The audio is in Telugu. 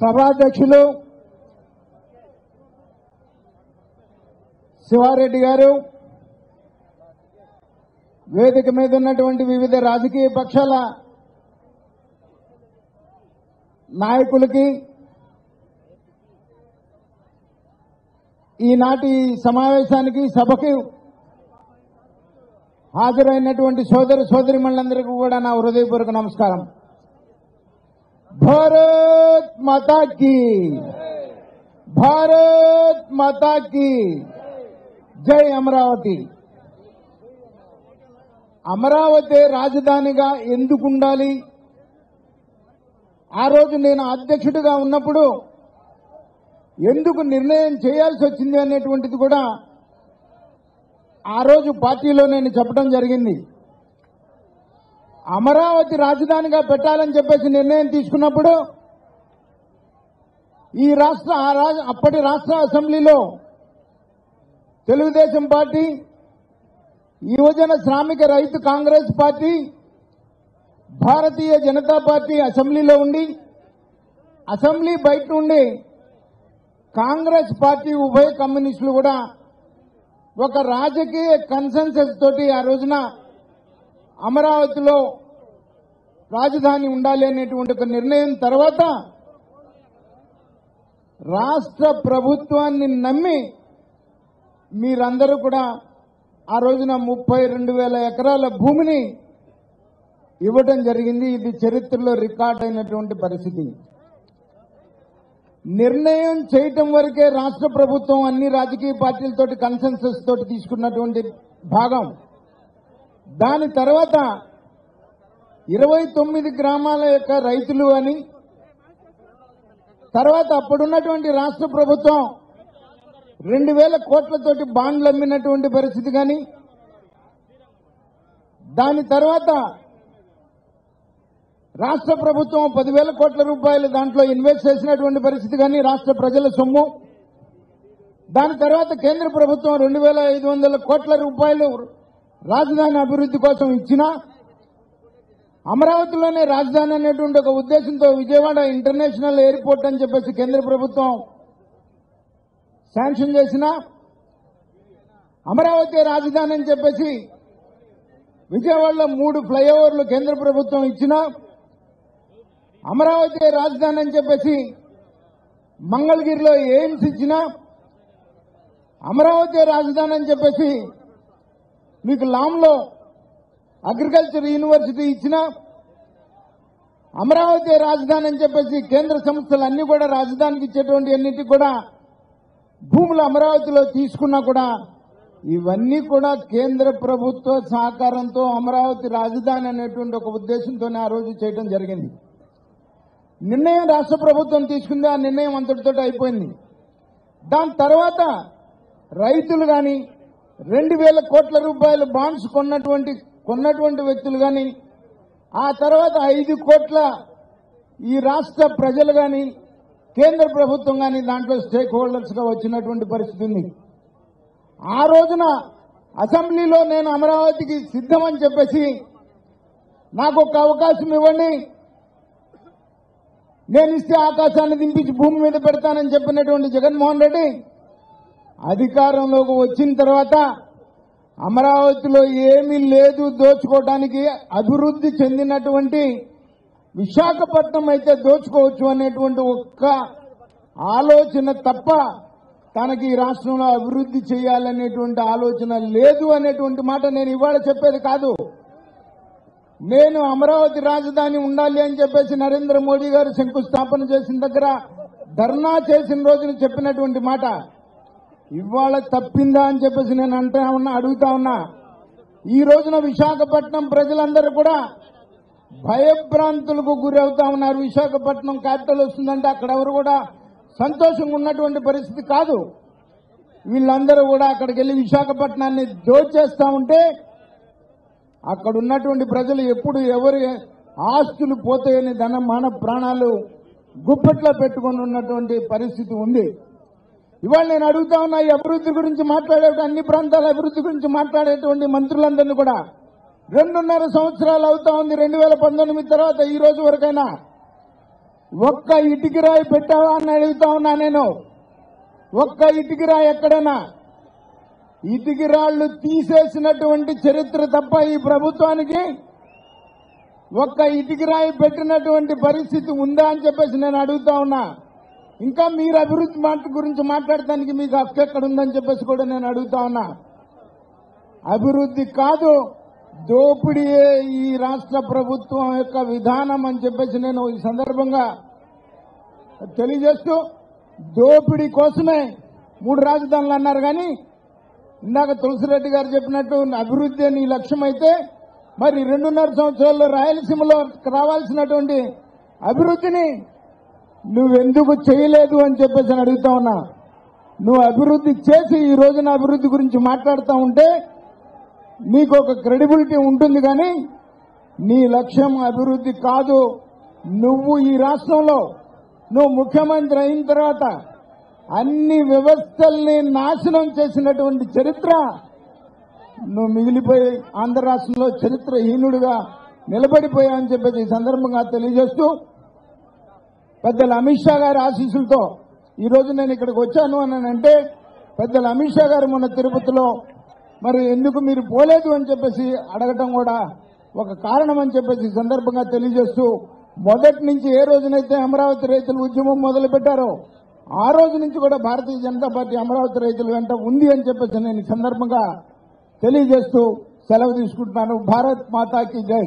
సభాధ్యక్షులు శివారెడ్డి గారు వేదిక మీద ఉన్నటువంటి వివిధ రాజకీయ పక్షాల నాయకులకి ఈనాటి సమావేశానికి సభకి హాజరైనటువంటి సోదర సోదరిమణులందరికీ కూడా నా హృదయపూర్వక నమస్కారం. భారత్ మాతా కీ భారత్ మాతా కీ జై అమరావతి అమరావతి రాజధానిగా ఎందుకు ఉండాలి? ఆ రోజు నేను అధ్యక్షుడిగా ఉన్నప్పుడు ఎందుకు నిర్ణయం చేయాల్సి వచ్చింది అనేటువంటిది కూడా ఆ రోజు పార్టీలో నేను చెప్పడం జరిగింది. అమరావతి రాజధానిగా పెట్టాలని చెప్పేసి నిర్ణయం తీసుకున్నప్పుడు ఈ రాష్ట్ర ఆ రాజ- అప్పటి రాష్ట్ర అసెంబ్లీలో Telugu Desam party Yuvajana Shramika Rythu Congress party Bharatiya Janata party అసెంబ్లీలో ఉండి అసెంబ్లీ బయట నుండి కాంగ్రెస్ పార్టీ ఉభయ కమ్యూనిస్టులు కూడా ఒక రాజకీయ కన్సెన్సెస్ తోటి ఆ రోజున అమరావతిలో రాజధాని ఉండాలి అనేటువంటి ఒక నిర్ణయం తర్వాత రాష్ట్ర ప్రభుత్వాన్ని నమ్మి మీరందరూ కూడా ఆ రోజున ముప్పై రెండు వేల ఎకరాల భూమిని ఇవ్వటం జరిగింది. ఇది చరిత్రలో రికార్డ్ అయినటువంటి పరిస్థితి. నిర్ణయం చేయటం వరకే రాష్ట్ర ప్రభుత్వం అన్ని రాజకీయ పార్టీలతోటి కన్సెన్సస్ తోటి తీసుకున్నటువంటి భాగం. దాని తర్వాత ఇరవై తొమ్మిది గ్రామాల యొక్క రైతులు అని తర్వాత అప్పుడున్నటువంటి రాష్ట్ర ప్రభుత్వం రెండు వేల కోట్లతోటి బాండ్లు అమ్మినటువంటి పరిస్థితి కానీ దాని తర్వాత రాష్ట్ర ప్రభుత్వం పదివేల కోట్ల రూపాయలు దాంట్లో ఇన్వెస్ట్ చేసినటువంటి పరిస్థితి కానీ రాష్ట్ర ప్రజల సొమ్ము. దాని తర్వాత కేంద్ర ప్రభుత్వం రెండు వేల ఐదు వందల కోట్ల రూపాయలు రాజధాని అభివృద్ధి కోసం ఇచ్చినా అమరావతిలోనే రాజధాని అనేటువంటి ఒక ఉద్దేశంతో విజయవాడ ఇంటర్నేషనల్ ఎయిర్పోర్ట్ అని చెప్పేసి కేంద్ర ప్రభుత్వం శాంక్షన్ చేసిన అమరావతి రాజధాని అని చెప్పేసి విజయవాడలో మూడు ఫ్లైఓవర్లు కేంద్ర ప్రభుత్వం ఇచ్చిన అమరావతి రాజధాని అని చెప్పేసి మంగళగిరిలో ఎయిమ్స్ ఇచ్చిన అమరావతి రాజధాని అని చెప్పేసి మీకు లాంలో అగ్రికల్చర్ యూనివర్సిటీ ఇచ్చిన అమరావతి రాజధాని అని చెప్పేసి కేంద్ర సంస్థలు అన్ని కూడా రాజధానికి ఇచ్చేటువంటి అన్నిటి కూడా భూములు అమరావతిలో తీసుకున్నా కూడా ఇవన్నీ కూడా కేంద్ర ప్రభుత్వ సహకారంతో అమరావతి రాజధాని అనేటువంటి ఒక ఉద్దేశంతోనే ఆ రోజు చేయడం జరిగింది. నిర్ణయం రాష్ట్ర ప్రభుత్వం తీసుకుంది ఆ నిర్ణయం అంతటితో అయిపోయింది. దాని తర్వాత రైతులు కానీ రెండు వేల కోట్ల రూపాయల బాండ్స్ కొన్నటువంటి కొన్నటువంటి వ్యక్తులు కానీ ఆ తర్వాత ఐదు కోట్ల ఈ రాష్ట్ర ప్రజలు కానీ కేంద్ర ప్రభుత్వం కానీ దాంట్లో స్టేక్ హోల్డర్స్గా వచ్చినటువంటి పరిస్థితి ఉంది. ఆ రోజున అసెంబ్లీలో నేను అమరావతికి సిద్ధమని చెప్పేసి నాకు ఒక అవకాశం ఇవ్వండి. నేను ఇస్తే ఆకాశాన్ని దింపించి భూమి మీద పెడతానని చెప్పినటువంటి జగన్మోహన్ రెడ్డి అధికారంలోకి వచ్చిన తర్వాత అమరావతిలో ఏమీ లేదు దోచుకోవడానికి అభివృద్ధి చెందినటువంటి విశాఖపట్నం అయితే దోచుకోవచ్చు అనేటువంటి ఒక్క ఆలోచన తప్ప తనకి ఈ రాష్ట్రంలో అభివృద్ధి చేయాలనేటువంటి ఆలోచన లేదు అనేటువంటి మాట నేను ఇవాళ చెప్పేది కాదు. నేను అమరావతి రాజధాని ఉండాలి అని చెప్పేసి నరేంద్ర మోడీ గారు శంకుస్థాపన చేసిన దగ్గర ధర్నా చేసిన రోజున చెప్పినటువంటి మాట. ఇవాళ తప్పిందా అని చెప్పేసి నేను అంటే ఉన్నా అడుగుతా ఉన్నా. ఈ రోజున విశాఖపట్నం ప్రజలందరూ కూడా భయభ్రాంతులకు గురి అవుతా ఉన్నారు. విశాఖపట్నం క్యాపిటల్ వస్తుందంటే అక్కడ ఎవరు కూడా సంతోషంగా ఉన్నటువంటి పరిస్థితి కాదు. వీళ్ళందరూ కూడా అక్కడికి వెళ్ళి విశాఖపట్నాన్ని దోచేస్తా ఉంటే అక్కడ ఉన్నటువంటి ప్రజలు ఎప్పుడు ఎవరు ఆస్తులు పోతాయని ధన మాన ప్రాణాలు గుప్పెట్లో పెట్టుకొని ఉన్నటువంటి పరిస్థితి ఉంది. ఇవాళ నేను అడుగుతా ఉన్నా ఈ అభివృద్ధి గురించి మాట్లాడే అన్ని ప్రాంతాల అభివృద్ధి గురించి మాట్లాడేటువంటి మంత్రులందరినీ కూడా. రెండున్నర సంవత్సరాలు అవుతా ఉంది రెండు వేల పంతొమ్మిది తర్వాత ఈ రోజు వరకైనా. ఒక్క ఇటుకిరాయి పెట్టావా అని అడుగుతా ఉన్నా నేను. ఒక్క ఇటుకిరాయి ఎక్కడైనా? ఇటుకిరాళ్ళు తీసేసినటువంటి చరిత్ర తప్ప ఈ ప్రభుత్వానికి ఒక్క ఇటుకిరాయి పెట్టినటువంటి పరిస్థితి ఉందా అని చెప్పేసి నేను అడుగుతా ఉన్నా. ఇంకా మీరు అభివృద్ధి మాట గురించి మాట్లాడటానికి మీకు హక్కు ఎక్కడ ఉందని చెప్పేసి కూడా నేను అడుగుతా ఉన్నా. అభివృద్ధి కాదు దోపిడీయే ఈ రాష్ట్ర ప్రభుత్వం యొక్క విధానం అని చెప్పేసి నేను ఈ సందర్భంగా తెలియజేస్తూ దోపిడీ కోసమే మూడు రాజధానులు అన్నారు కానీ ఇందాక తులసిరెడ్డి గారు చెప్పినట్టు అభివృద్ధి నీ లక్ష్యం అయితే మరి రెండున్నర సంవత్సరాల్లో రాయలసీమలో రావాల్సినటువంటి అభివృద్ధిని నువ్వెందుకు చేయలేదు అని చెప్పేసి అని అడుగుతా ఉన్నా. నువ్వు అభివృద్ధి చేసి ఈ రోజున అభివృద్ధి గురించి మాట్లాడుతూ ఉంటే నీకు ఒక క్రెడిబిలిటీ ఉంటుంది కానీ నీ లక్ష్యం అభివృద్ధి కాదు. నువ్వు ఈ రాష్ట్రంలో నువ్వు ముఖ్యమంత్రి అయిన తర్వాత అన్ని వ్యవస్థల్ని నాశనం చేసినటువంటి చరిత్ర నువ్వు మిగిలిపోయి ఆంధ్ర రాష్ట్రంలో చరిత్రహీనుడిగా నిలబడిపోయావని చెప్పేసి ఈ సందర్భంగా తెలియజేస్తూ పెద్దల అమిత్ షా గారి ఆశీస్సులతో ఈరోజు నేను ఇక్కడికి వచ్చాను అని అంటే పెద్దల అమిత్ షా గారు మొన్న తిరుపతిలో మరి ఎందుకు మీరు పోలేదు అని చెప్పేసి అడగటం కూడా ఒక కారణం అని చెప్పేసి సందర్భంగా తెలియజేస్తూ మొదటి నుంచి ఏ రోజునైతే అమరావతి రైతులు ఉద్యమం మొదలు పెట్టారో ఆ రోజు నుంచి కూడా భారతీయ జనతా పార్టీ అమరావతి రైతుల వెంట ఉంది అని చెప్పేసి నేను సందర్భంగా తెలియజేస్తూ సెలవు తీసుకుంటున్నాను. భారత్ మాతాకి జై.